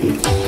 I